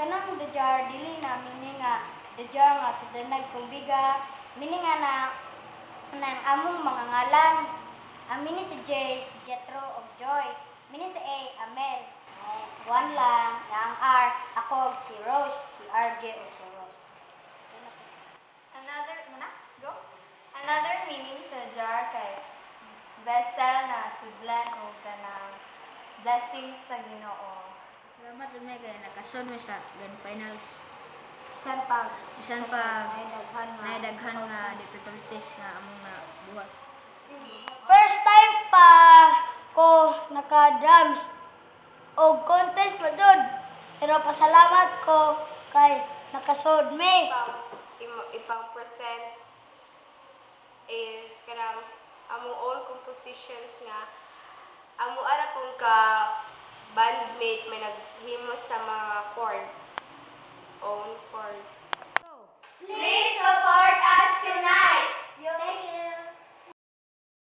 kanang the jar dili na mini the jar nga sudanag kong biga. Mininga na nang among mga ngalan. Ang mini sa Jetro of Joy. Mini sa A Amel. Eh, one lang ang R ako si Rose si RJ o si Rose. Another muna? Go. Another meaning sa jar kay vessel na sudlan o kanang blessing sa Ginoo. Salamat din may kaya nakasun mo sa grand finals. Bisan pag Bisan pag May daghan nga. naidaghan nga difficulties nga among na buhat. First time pa ko naka-drums o contest pa dun. Pero pasalamat ko kay nakasod me. ipang present is kanang amo own compositions nga amo ara kung ka bandmate may naghimo sa mga chords own chords